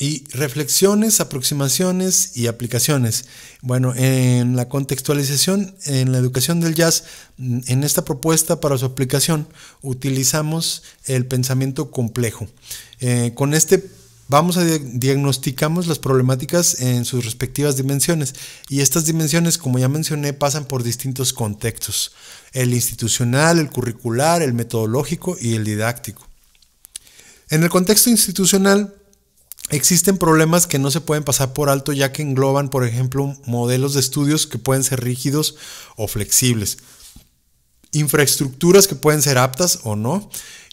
Y reflexiones, aproximaciones y aplicaciones. Bueno, en la contextualización, en la educación del jazz, mm, en esta propuesta para su aplicación, utilizamos el pensamiento complejo. Eh, con este vamos a diagnosticamos las problemáticas en sus respectivas dimensiones y estas dimensiones, como ya mencioné, pasan por distintos contextos, el institucional, el curricular, el metodológico y el didáctico. En el contexto institucional Existen problemas que no se pueden pasar por alto ya que engloban, por ejemplo, modelos de estudios que pueden ser rígidos o flexibles, infraestructuras que pueden ser aptas o no,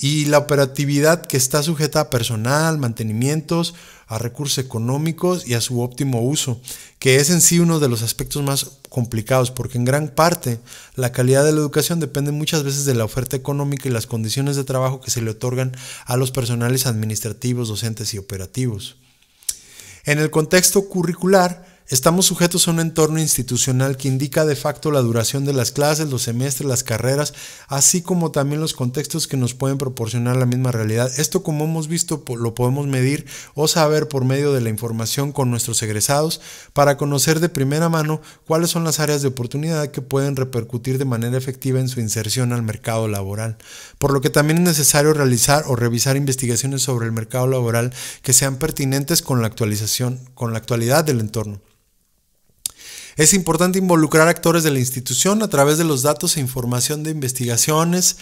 y la operatividad que está sujeta a personal, mantenimientos, a recursos económicos y a su óptimo uso, que es en sí uno de los aspectos más complicados, porque en gran parte la calidad de la educación depende muchas veces de la oferta económica y las condiciones de trabajo que se le otorgan a los personales administrativos, docentes y operativos. En el contexto curricular, Estamos sujetos a un entorno institucional que indica de facto la duración de las clases, los semestres, las carreras, así como también los contextos que nos pueden proporcionar la misma realidad. Esto, como hemos visto, lo podemos medir o saber por medio de la información con nuestros egresados para conocer de primera mano cuáles son las áreas de oportunidad que pueden repercutir de manera efectiva en su inserción al mercado laboral. Por lo que también es necesario realizar o revisar investigaciones sobre el mercado laboral que sean pertinentes con la actualización, con la actualidad del entorno. Es importante involucrar actores de la institución a través de los datos e información de investigaciones,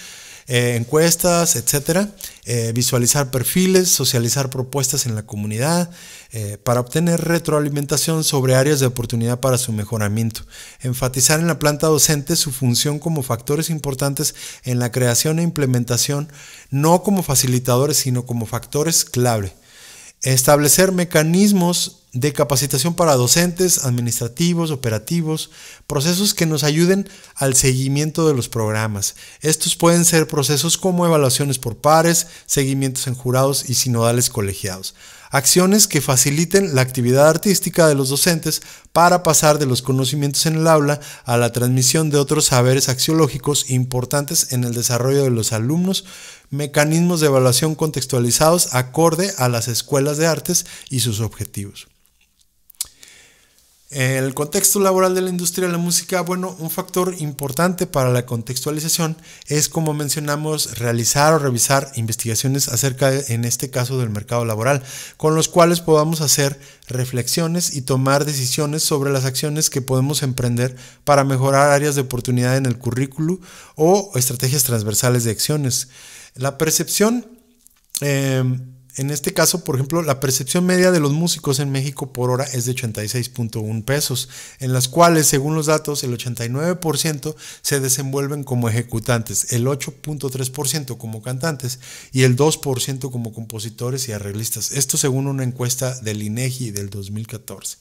eh, encuestas, etcétera, eh, visualizar perfiles, socializar propuestas en la comunidad eh, para obtener retroalimentación sobre áreas de oportunidad para su mejoramiento, enfatizar en la planta docente su función como factores importantes en la creación e implementación, no como facilitadores, sino como factores clave, establecer mecanismos de capacitación para docentes, administrativos, operativos, procesos que nos ayuden al seguimiento de los programas. Estos pueden ser procesos como evaluaciones por pares, seguimientos en jurados y sinodales colegiados. Acciones que faciliten la actividad artística de los docentes para pasar de los conocimientos en el aula a la transmisión de otros saberes axiológicos importantes en el desarrollo de los alumnos, mecanismos de evaluación contextualizados acorde a las escuelas de artes y sus objetivos. El contexto laboral de la industria de la música, bueno, un factor importante para la contextualización es, como mencionamos, realizar o revisar investigaciones acerca, en este caso, del mercado laboral, con los cuales podamos hacer reflexiones y tomar decisiones sobre las acciones que podemos emprender para mejorar áreas de oportunidad en el currículo o estrategias transversales de acciones. La percepción... Eh, en este caso, por ejemplo, la percepción media de los músicos en México por hora es de 86.1 pesos, en las cuales, según los datos, el 89% se desenvuelven como ejecutantes, el 8.3% como cantantes y el 2% como compositores y arreglistas. Esto según una encuesta del INEGI del 2014.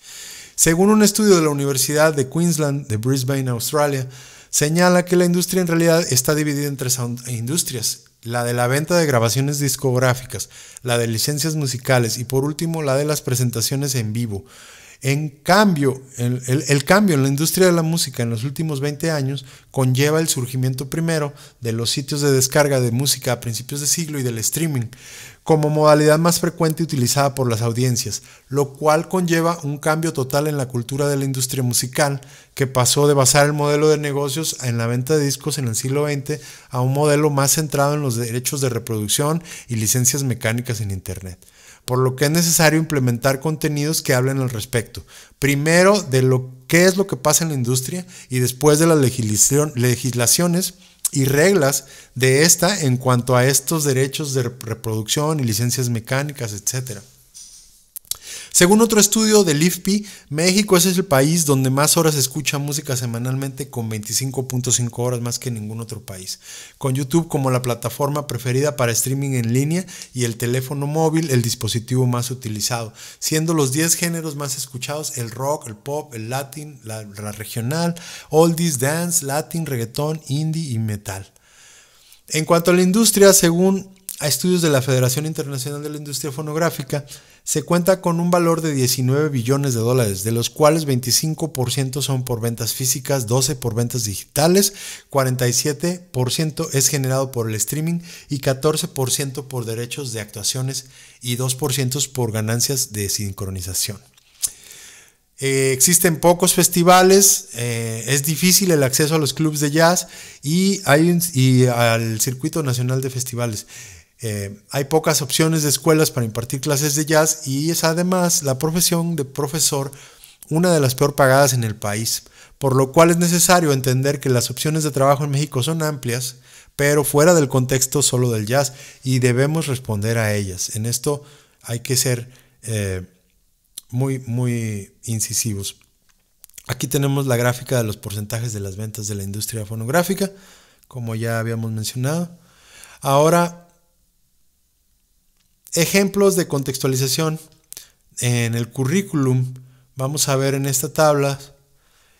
Según un estudio de la Universidad de Queensland de Brisbane, Australia, señala que la industria en realidad está dividida en tres industrias la de la venta de grabaciones discográficas, la de licencias musicales y por último la de las presentaciones en vivo. En cambio, el, cambio en la industria de la música en los últimos 20 años conlleva el surgimiento primero de los sitios de descarga de música a principios de siglo y del streaming, como modalidad más frecuente utilizada por las audiencias, lo cual conlleva un cambio total en la cultura de la industria musical, que pasó de basar el modelo de negocios en la venta de discos en el siglo XX a un modelo más centrado en los derechos de reproducción y licencias mecánicas en Internet. Por lo que es necesario implementar contenidos que hablen al respecto. Primero de lo que es lo que pasa en la industria y después de las legislaciones y reglas de esta en cuanto a estos derechos de reproducción y licencias mecánicas, etc. Según otro estudio del IFPI, México es el país donde más horas escucha música semanalmente con 25.5 horas más que ningún otro país, con YouTube como la plataforma preferida para streaming en línea y el teléfono móvil el dispositivo más utilizado, siendo los 10 géneros más escuchados el rock, el pop, el latin, la, la regional, oldies, dance, latin, reggaetón, indie y metal. En cuanto a la industria, según estudios de la Federación Internacional de la Industria Fonográfica, se cuenta con un valor de 19 billones de dólares, de los cuales 25% son por ventas físicas, 12% por ventas digitales, 47% es generado por el streaming y 14% por derechos de actuaciones y 2% por ganancias de sincronización. Eh, existen pocos festivales, eh, es difícil el acceso a los clubes de jazz y, al circuito nacional de festivales. Eh, hay pocas opciones de escuelas para impartir clases de jazz y es además la profesión de profesor una de las peor pagadas en el país, por lo cual es necesario entender que las opciones de trabajo en México son amplias, pero fuera del contexto solo del jazz y debemos responder a ellas. En esto hay que ser eh, muy, muy incisivos. Aquí tenemos la gráfica de los porcentajes de las ventas de la industria fonográfica, como ya habíamos mencionado. Ahora Ejemplos de contextualización. En el currículum vamos a ver en esta tabla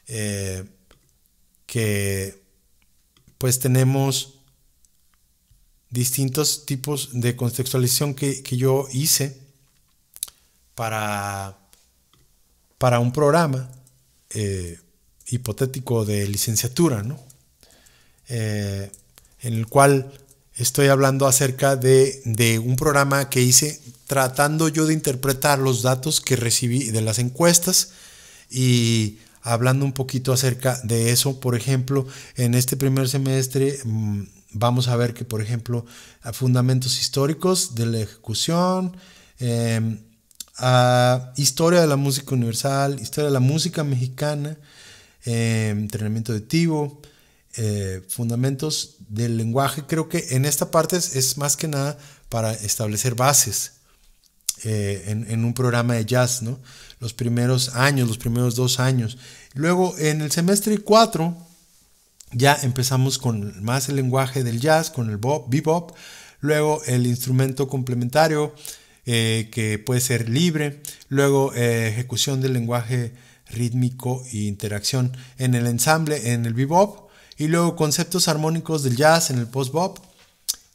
eh, que pues tenemos distintos tipos de contextualización que, yo hice para, para un programa eh, hipotético de licenciatura, ¿no? Eh, en el cual Estoy hablando acerca de, un programa que hice tratando yo de interpretar los datos que recibí de las encuestas y hablando un poquito acerca de eso. Por ejemplo, en este primer semestre mm, vamos a ver que, por ejemplo, a fundamentos históricos de la ejecución, em, a historia de la música universal, historia de la música mexicana, em, entrenamiento de eh, fundamentos del lenguaje, creo que en esta parte es, más que nada para establecer bases eh, en, un programa de jazz, ¿no? Los primeros años, los primeros dos años. Luego, en el semestre 4, ya empezamos con más el lenguaje del jazz, con el bop, bebop. Luego, el instrumento complementario, eh, que puede ser libre. Luego, ejecución del lenguaje rítmico e interacción en el ensamble, en el bebop y luego conceptos armónicos del jazz en el post-bop.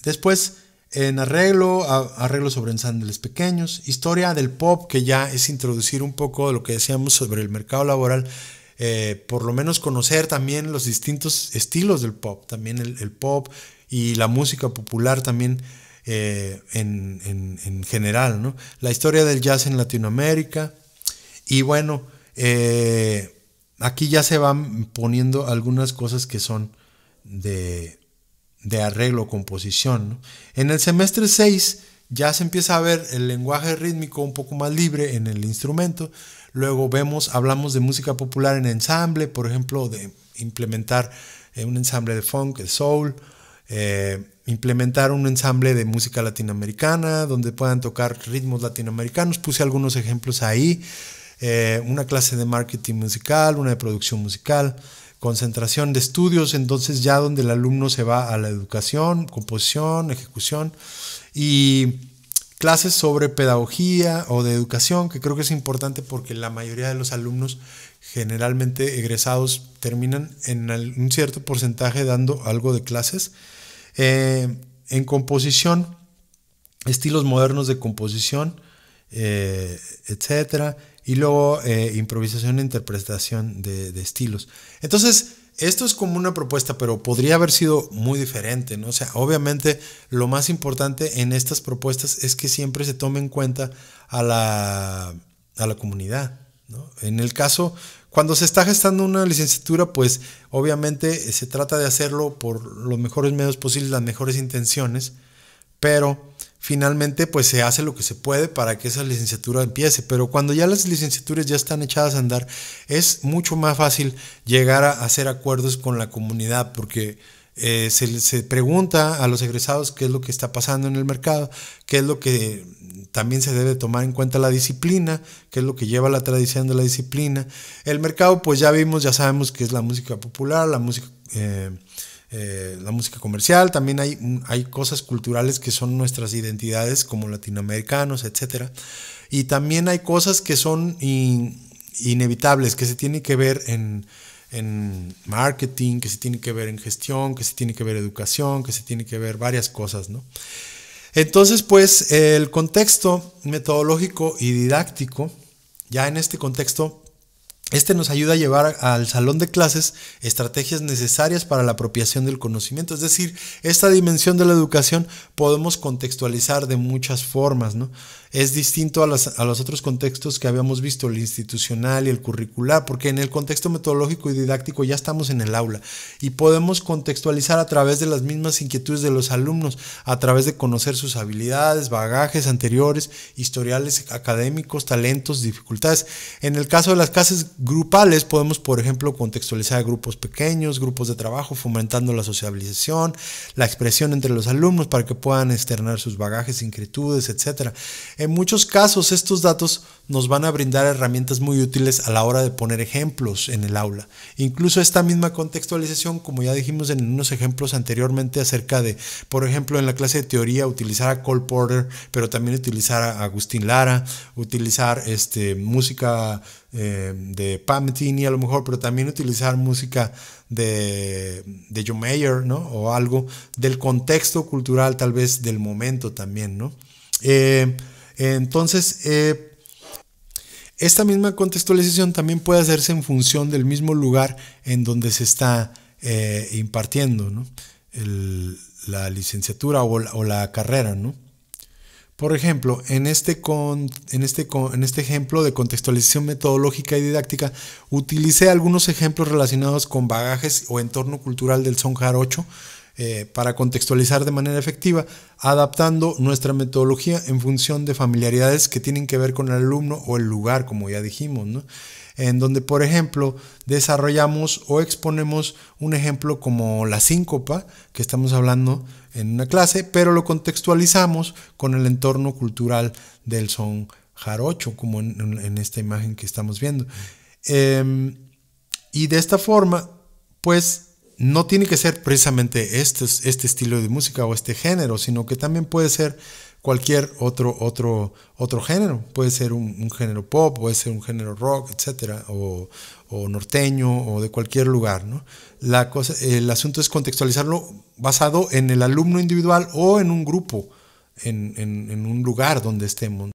Después en arreglo, arreglo sobre ensambles pequeños, historia del pop, que ya es introducir un poco de lo que decíamos sobre el mercado laboral, eh, por lo menos conocer también los distintos estilos del pop, también el, pop y la música popular también eh, en, general, ¿no? La historia del jazz en Latinoamérica y bueno, eh, aquí ya se van poniendo algunas cosas que son de, de arreglo, composición. En el semestre 6 ya se empieza a ver el lenguaje rítmico un poco más libre en el instrumento. Luego vemos, hablamos de música popular en ensamble, por ejemplo, de implementar eh, un ensamble de funk, de soul, eh, implementar un ensamble de música latinoamericana donde puedan tocar ritmos latinoamericanos. Puse algunos ejemplos ahí. Eh, una clase de marketing musical, una de producción musical, concentración de estudios, entonces ya donde el alumno se va a la educación, composición, ejecución y clases sobre pedagogía o de educación, que creo que es importante porque la mayoría de los alumnos generalmente egresados terminan en un cierto porcentaje dando algo de clases. Eh, en composición, estilos modernos de composición, eh, etcétera y luego eh, improvisación e interpretación de, estilos. Entonces, esto es como una propuesta, pero podría haber sido muy diferente, ¿no? O sea, obviamente lo más importante en estas propuestas es que siempre se tome en cuenta a la, a la comunidad, ¿no? En el caso, cuando se está gestando una licenciatura, pues obviamente se trata de hacerlo por los mejores medios posibles, las mejores intenciones, pero finalmente pues se hace lo que se puede para que esa licenciatura empiece, pero cuando ya las licenciaturas ya están echadas a andar, es mucho más fácil llegar a hacer acuerdos con la comunidad porque eh, se, pregunta a los egresados qué es lo que está pasando en el mercado, qué es lo que también se debe tomar en cuenta la disciplina, qué es lo que lleva la tradición de la disciplina. El mercado, pues ya vimos, ya sabemos que es la música popular, la música eh, eh, la música comercial, también hay, hay cosas culturales que son nuestras identidades como latinoamericanos, etc. Y también hay cosas que son inevitables, que se tienen que ver en, en marketing, que se tiene que ver en gestión, que se tiene que ver educación, que se tiene que ver varias cosas, ¿no? Entonces, pues el contexto metodológico y didáctico, ya en este contexto, este nos ayuda a llevar al salón de clases estrategias necesarias para la apropiación del conocimiento. Es decir, esta dimensión de la educación podemos contextualizar de muchas formas. ¿no? Es distinto a a los otros contextos que habíamos visto, el institucional y el curricular, porque en el contexto metodológico y didáctico ya estamos en el aula y podemos contextualizar a través de las mismas inquietudes de los alumnos, a través de conocer sus habilidades, bagajes anteriores, historiales académicos, talentos, dificultades. En el caso de las clases grupales podemos, por ejemplo, contextualizar grupos pequeños, grupos de trabajo, fomentando la sociabilización, la expresión entre los alumnos para que puedan externar sus bagajes, inquietudes, etc. En muchos casos estos datos nos van a brindar herramientas muy útiles a la hora de poner ejemplos en el aula. Incluso esta misma contextualización, como ya dijimos en unos ejemplos anteriormente acerca de, por ejemplo, en la clase de teoría, utilizar a Cole Porter, pero también utilizar a Agustín Lara, utilizar este, música eh, de Pam Metini a lo mejor, pero también utilizar música de, de John Mayer, ¿no? O algo del contexto cultural, tal vez del momento también, ¿no? Eh, entonces, eh, esta misma contextualización también puede hacerse en función del mismo lugar en donde se está impartiendo, ¿no? la licenciatura o la, o la carrera, ¿no? Por ejemplo, en este, en, este, en este, ejemplo de contextualización metodológica y didáctica, utilicé algunos ejemplos relacionados con bagajes o entorno cultural del son jarocho eh, para contextualizar de manera efectiva, adaptando nuestra metodología en función de familiaridades que tienen que ver con el alumno o el lugar, como ya dijimos. ¿no? En donde, por ejemplo, desarrollamos o exponemos un ejemplo como la síncopa, que estamos hablando en una clase, pero lo contextualizamos con el entorno cultural del son jarocho, como en, esta imagen que estamos viendo. Em, y de esta forma, pues no tiene que ser precisamente este, este estilo de música o este género, sino que también puede ser cualquier otro, otro, otro género. Puede ser un, género pop, puede ser un género rock, etcétera, o, norteño, o de cualquier lugar. ¿no? La cosa, el asunto es contextualizarlo basado en el alumno individual o en un grupo, en, en un lugar donde estemos.